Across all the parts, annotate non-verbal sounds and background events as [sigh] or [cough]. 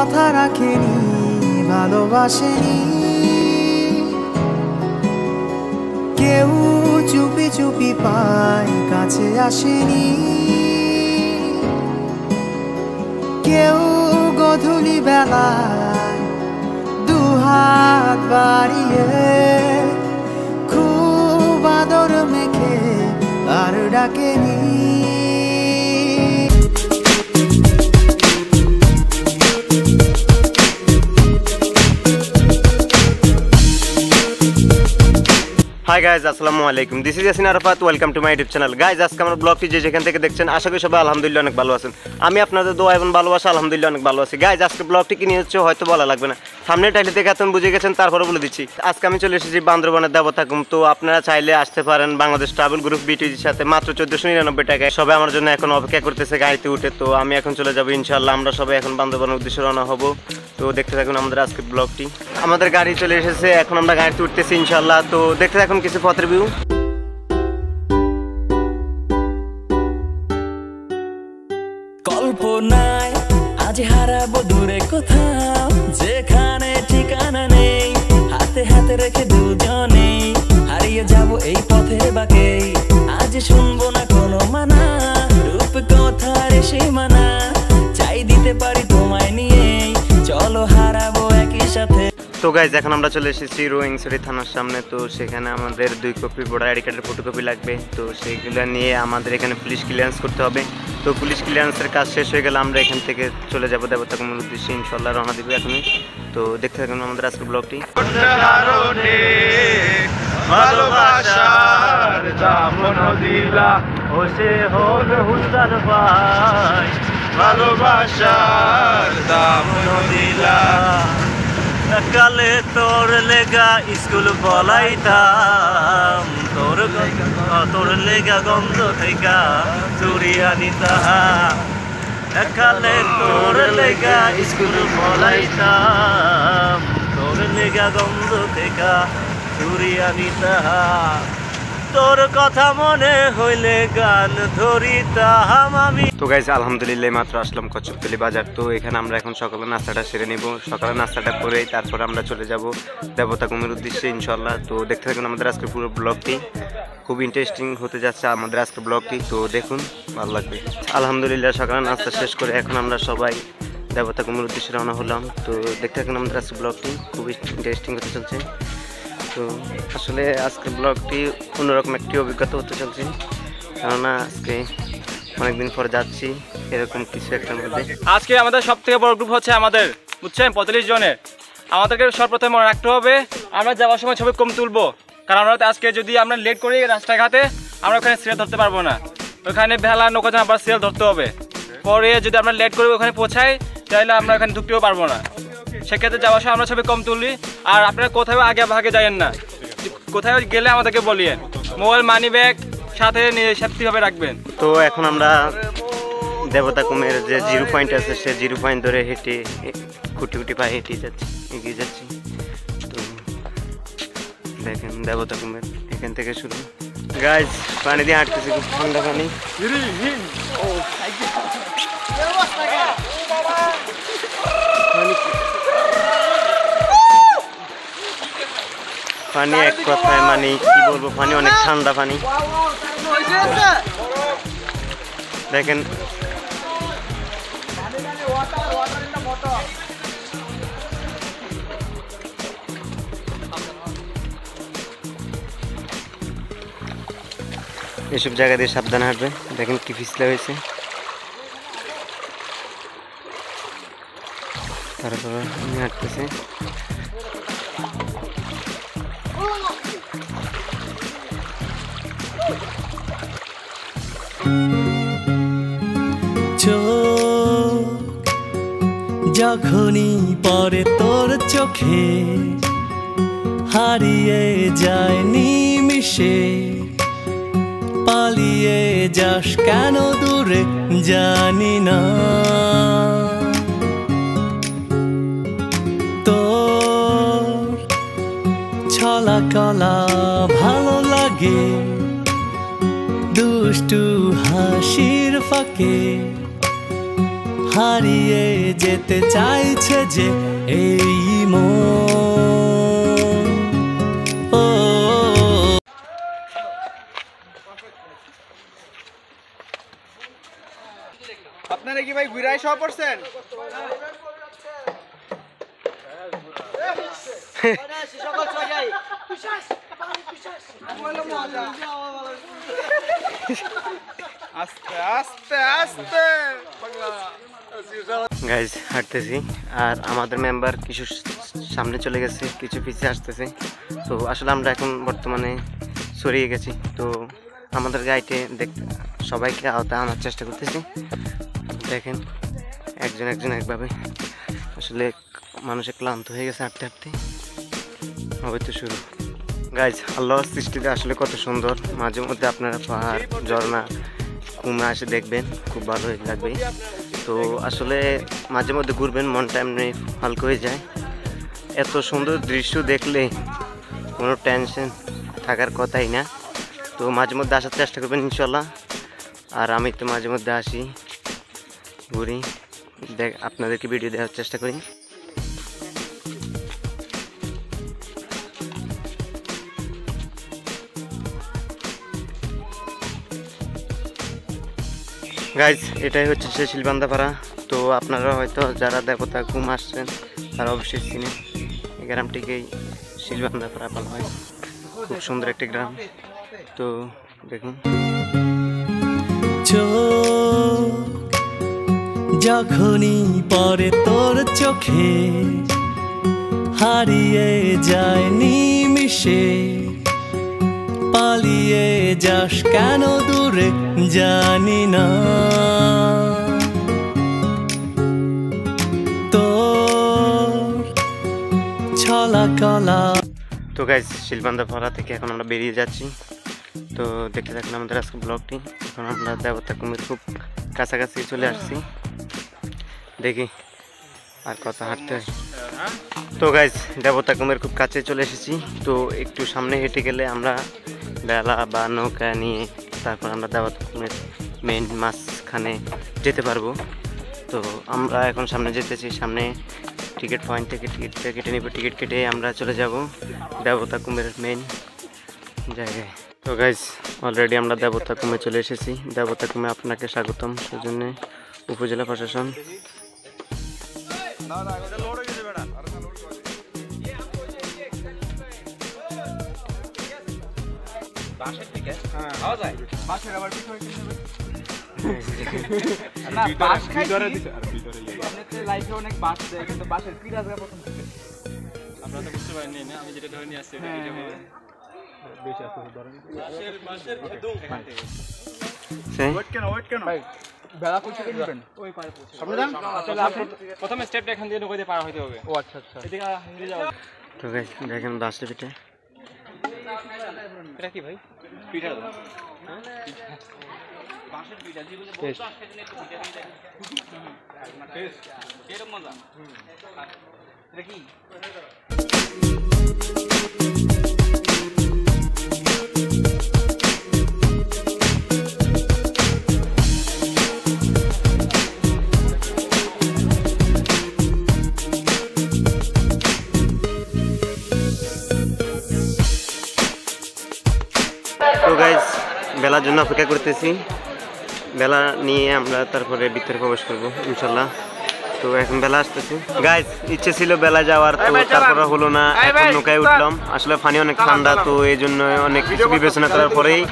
কথা রাখেনি কেউ চুপি চুপি পায় কাছে আসেনি। কেউ খুব আদর মেখে আর ডাকেনি। হাই গাইজ আসসালামু আলাইকুম। This is Yasin Arafat welcome to my YouTube channel guys আজকে আমার ব্লগটি যে যেখান থেকে দেখছেন, আশা করি সবাই আলহামদুলিল্লাহ অনেক ভালো আছেন। আমি আপনাদের দোয়া এবং ভালোবাসা আলহামদুলিল্লাহ অনেক ভালো আছি। গাইজ আজকে ব্লগটি কি নিয়ে হচ্ছে হয়তো বলা লাগবে না। সামনে টাইলে দেখে এতন বুঝে গেছেন, তারপরে বলে দিচ্ছি। আজকে আমি চলে এসেছি বান্দরবানের দেবতাকুম তো আপনারা চাইলে আসতে পারেন বাংলাদেশ ট্রাভেল গ্রুপ বিটির সাথে। মাত্র চোদ্দশো নিরানব্বই টাকায়। সবাই আমার জন্য এখন অপেক্ষা করতেছে গাড়িতে উঠে। তো আমি এখন চলে যাব ইনশাল্লাহ আমরা সবাই এখন বান্দরবানের উদ্দেশ্যে রওনা হব। তো দেখতে থাকুন আমাদের আজকের ব্লগটি আমাদের গাড়ি চলে এসেছে, এখন আমরা গাড়িতে উঠতেছি ইনশাল্লাহ তো দেখতে থাকুন কিছু পথের বিউ কল্পনায় আজ হারাবো দূরে কোথাও, যেখানে ঠিকানা নেই, হাতে হাতে রেখে দুজনে হারিয়ে যাব এই পথের বাকে। আজ শুনব না তো গাইজ এখন আমরা চলে এসেছি রোয়িংসরি থানার সামনে। তো সেখানে আমাদের দুই কপি ভোটার আইডি কার্ডের ফটোকপি লাগবে। তো সেইগুলো নিয়ে আমাদের এখানে পুলিশ ক্লিয়ারেন্স করতে হবে। তো পুলিশ ক্লিয়ারেন্সের কাজ শেষ হয়ে গেলে আমরা এখান থেকে চলে যাব দেবতাকুমের উদ্দেশ্যে ইনশাল্লাহ রওনা দিব এখনই। তো দেখতে থাকুন আমাদের আজকের ব্লগটি ভালোবাসার দামন দিলা দিলা। কালে তোর লেগা স্কুল বলাইতাম তোর তোর লেগা গন্ধ থেকে চুরি আনিতাম। কালে তোর লেগা স্কুল বলাইতাম তোর লেগা গন্ধ থেকে চুরি আনিতাম। তোর কথা মনে হইলে গান ধরিতাম আমি। তো গাইজ আলহামদুলিল্লাহ, মাত্র আসলাম কচ্ছপতলি বাজার। তো এখানে আমরা এখন সকালে নাস্তাটা সেরে নিব। সকালে নাস্তাটা করেই তারপর আমরা চলে যাব দেবতা কুমির উদ্দেশ্যে ইনশাল্লাহ তো দেখতে থাকুন আমাদের আজকে পুরো ব্লগটি। খুব ইন্টারেস্টিং হতে যাচ্ছে আমাদের আজকে ব্লগটি। তো দেখুন, ভালো লাগবে। আলহামদুলিল্লাহ, সকালে নাস্তা শেষ করে এখন আমরা সবাই দেবতা কুমির উদ্দেশ্যে রওনা হলাম। তো দেখতে থাকুন আমাদের আজকে ব্লগটি। খুবই ইন্টারেস্টিং হতে চলছে। তো আসলে আজকের ব্লগটি অন্যরকম একটি অভিজ্ঞতা হতে চলছে। কেননা আজকে অনেকদিন পর যাচ্ছি, এরকম কিছু একটার মধ্যে। আজকে আমাদের সব থেকে বড় গ্রুপ হচ্ছে আমাদের, বুঝছেন? পঁয়তাল্লিশ জনের। আমাদেরকে সর্বপ্রথম মনে রাখতে হবে, আমরা যাওয়ার সময় ছবি কম তুলবো। কারণ আমরা আজকে যদি আমরা লেট করি রাস্তাঘাটে, আমরা ওখানে সিরিয়াল ধরতে পারব না। ওখানে ভেলা, নৌকা আবার সিরিয়াল ধরতে হবে। পরে যদি আমরা লেট করি ওখানে পৌঁছাই, তাহলে আমরা ওখানে ঢুকতেও পারব না। সেক্ষেত্রে যাওয়ার সময় আমরা ছবি কম তুলি আর আপনারা কোথাও আগে ভাগে যায়েন না। কোথাও গেলে আমাদেরকে বলিয়েন। মোবাইল মানি ব্যাগ সাথে নিয়ে সেফটিভাবে রাখবেন। তো এখন আমরা দেবতা কুমের যে জিরো পয়েন্ট আছে সে জিরো পয়েন্ট ধরে হেঁটে কুটি কুটি পায়ে হেঁটে যাচ্ছি এগিয়ে যাচ্ছি। তো দেখেন দেবতা কুমের এখান থেকে শুরু। গাছ পানি দিয়ে হাঁটতেছি খুব ঠান্ডা পানি। পানি- পানি এক কথায় মানে কি বলব, পানি অনেক ঠান্ডা পানি। দেখেন। এসব জায়গা দিয়ে সাবধানে হাঁটবে। দেখেন কি পিছলে হয়েছে। তারপর হাঁটতেছি। চোখ যখনই পরে তোর চোখে, হারিয়ে যায় নিমিশে পালিয়ে যাস কেন দূরে জানি না। তোর ছলা কলা ভালো লাগে দুষ্টু হাসির ফাঁকে হারিয়ে যেতে চাইছে যে এই মন। ও। আপনারা কি ভাই ঘুরাই সহ পড়ছেন? গাইজ হাঁটতেছি। আর আমাদের মেম্বার কিছু সামনে চলে গেছে, কিছু পিছিয়ে আসতেছে। তো আসলে আমরা এখন বর্তমানে সরিয়ে গেছি। তো আমাদের গাইডে দেখ, সবাইকে আওতায় আনার চেষ্টা করতেছি। দেখেন, একজন একজন একভাবে। আসলে মানুষের ক্লান্ত হয়ে গেছে হাঁটতে হাঁটতে। হবে তো শুরু। গাইজ আল্লাহর সৃষ্টিতে আসলে কত সুন্দর। মাঝে মধ্যে আপনারা পাহাড়, ঝর্ণা, কুমড়া আসে দেখবেন, খুব ভালোই লাগবে। তো আসলে মাঝে মধ্যে ঘুরবেন মনটা এমনি হালকা হয়ে যায়। এত সুন্দর দৃশ্য দেখলে কোনো টেনশন থাকার কথাই না। তো মাঝে মধ্যে আসার চেষ্টা করবেন ইনশাল্লাহ আর আমি তো মাঝে মধ্যে আসি, ঘুরি, দেখ, আপনাদেরকে ভিডিও দেওয়ার চেষ্টা করি। গাইজ এটাই হচ্ছে সে শিলবান্দাপাড়া তো আপনারা হয়তো যারা দেবতা ঘুম আসছেন, তারা অবশ্যই চিনেন। এই গ্রামটিকেই শিলবান্দাপাড়া বলা হয়। খুব সুন্দর একটি গ্রাম। তো দেখুন। যখনই পরে তোর চোখে, হারিয়ে যায় নিমিশে পালিয়ে যাস কেন দূরে জানি না। ছলা কলা। তো গাইজ শিলবান্দাপাড়া থেকে এখন আমরা বেরিয়ে যাচ্ছি। তো দেখতে থাকুন আমাদের আজকে ব্লগটি এখন আমরা দেবতা কুমির খুব কাছাকাছি চলে আসছি। দেখি আর কত হাঁটতে হয়। তো গাইজ দেবতা কুমির খুব কাছে চলে এসেছি। তো একটু সামনে হেঁটে গেলে আমরা বেলা বা নৌকা নিয়ে তারপর আমরা কুমির মেন মাঝখানে যেতে পারব। তো আমরা এখন সামনে যেতেছি, সামনে টিকিট পয়েন্ট থেকে টিকিটটা কেটে নেব। টিকিট কেটে আমরা চলে যাব দেবতা কুমিরের মেন জায়গায়। তো গাইজ অলরেডি আমরা দেবতা কুমে চলে এসেছি। দেবতা কুমে আপনাকে স্বাগতম। সেজন্য উপজেলা প্রশাসন। [laughs] না লাইফে অনেক দেয় কিন্তু প্রথম আমরা তো বুঝতে পারিনি না? আমি যেটা ধরে নিয়ে আসছি হ্যাঁ, এটা হবে সেই? ভাই বেলা পৌঁছে দিবেন? ওই পারে পৌঁছে সামনে যান। আসলে আপনি প্রথমে স্টেপটা এখান দিয়ে নৌকা দিয়ে পার হতে হবে। ও আচ্ছা আচ্ছা। এদিকে হেরে যাও। তো গাইজ দেখেন বাসের পিঠে এটা কি ভাই? পিঠা বাঁশের পিঠা একটু পিঠা এরকম মজা এটা কি? বেলার জন্য অপেক্ষা করতেছি। বেলা নিয়ে আমরা তারপরে ভিতরে প্রবেশ করব ইনশাল্লাহ। তো এখন বেলা আসতেছি। গাইজ ইচ্ছে ছিল বেলা যাওয়ার তো তারপরে হলো না। এখন নৌকায় উঠলাম। আসলে পানি অনেক ঠান্ডা তো এই জন্য অনেক কিছু বিবেচনা করার পরেই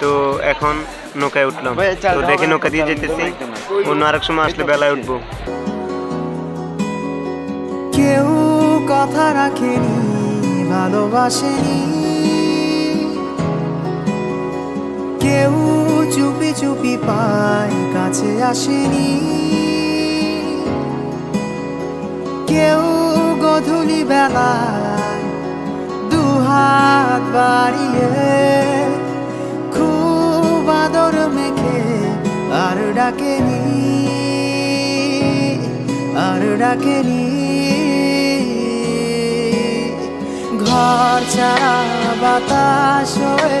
তো এখন নৌকায় উঠলাম। তো দেখে নৌকা দিয়ে যেতেছি অন্য আরেক সময় আসলে বেলায় উঠবো। কেউ কথা রাখেনি ভালোবাসেনি। কেউ চুপি চুপি পায়, কাছে আসেনি। কেউ গধূলি বেলায় দুহাত বাড়িয়ে খুব আদর মেখে আর ডাকেনি আর ডাকেনি। ঘর ছাড়া বাতাস হয়ে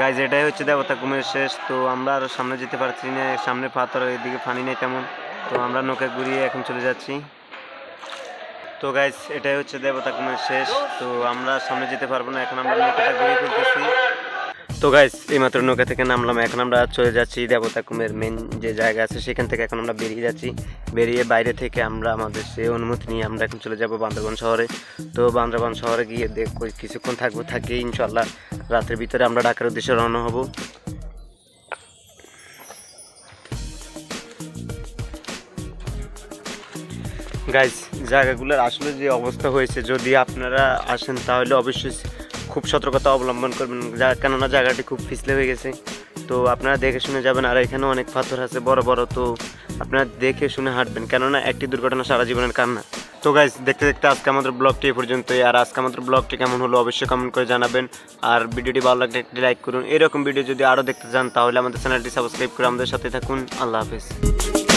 গাইজ এটাই হচ্ছে দেবতা কুমের শেষ। তো আমরা আরও সামনে যেতে পারছি না। সামনে পাথর, এদিকে ফানি নেই তেমন। তো আমরা নৌকা ঘুরিয়ে এখন চলে যাচ্ছি। তো গাইজ এটাই হচ্ছে দেবতা কুমের শেষ। তো আমরা সামনে যেতে পারব না। এখন আমরা নৌকাটা ঘুরিয়ে ফেলতেছি। তো গাইজ এইমাত্র নৌকা থেকে নামলাম, এখন আমরা চলে যাচ্ছি দেবতা কুমের মেন যে জায়গা আছে, সেখান থেকে এখন আমরা বেরিয়ে যাচ্ছি। বেরিয়ে বাইরে থেকে আমরা আমাদের সে অনুমতি নিয়ে আমরা এখন চলে যাব বান্দরবান শহরে। তো বান্দরবান শহরে গিয়ে দেখ কিছুক্ষণ থাকব, থাকি ইনশাল্লাহ রাতের ভিতরে আমরা ঢাকার উদ্দেশ্যে রওনা হব। গাইজ জায়গাগুলোর আসলে যে অবস্থা হয়েছে, যদি আপনারা আসেন তাহলে অবশ্যই খুব সতর্কতা অবলম্বন করবেন, যা কেননা জায়গাটি খুব পিছলে হয়ে গেছে। তো আপনারা দেখে শুনে যাবেন, আর এখানে অনেক পাথর আছে, বড় বড়, তো আপনারা দেখে শুনে হাঁটবেন, কেননা একটি দুর্ঘটনা সারা জীবনের কান্না। তো গাইজ দেখতে দেখতে আজকে আমাদের ব্লগটি এই পর্যন্তই, আর আজকে আমাদের ব্লগটি কেমন হলো অবশ্যই কমেন্ট করে জানাবেন, আর ভিডিওটি ভালো লাগলে একটি লাইক করুন। এরকম ভিডিও যদি আরও দেখতে চান, তাহলে আমাদের চ্যানেলটি সাবস্ক্রাইব করে আমাদের সাথে থাকুন। আল্লাহ হাফিজ।